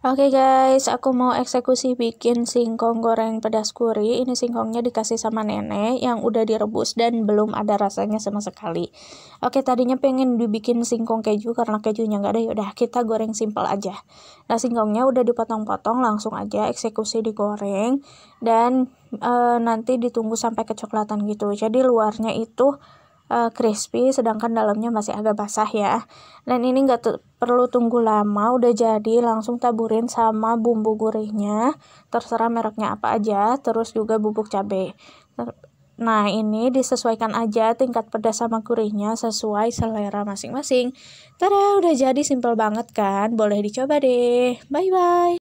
Oke okay guys, aku mau eksekusi bikin singkong goreng pedas kuri. Ini singkongnya dikasih sama nenek yang udah direbus dan belum ada rasanya sama sekali. Oke, okay, tadinya pengen dibikin singkong keju karena kejunya nggak ada. Yaudah, kita goreng simpel aja. Nah, singkongnya udah dipotong-potong, langsung aja eksekusi digoreng dan e, nanti ditunggu sampai kecoklatan gitu. Jadi luarnya itu uh, crispy sedangkan dalamnya masih agak basah ya dan ini nggak perlu tunggu lama udah jadi langsung taburin sama bumbu gurihnya terserah mereknya apa aja terus juga bubuk cabai Nah, ini disesuaikan aja tingkat pedas sama gurihnya sesuai selera masing-masing. Tada, udah jadi simple banget kan? Boleh dicoba deh. Bye-bye.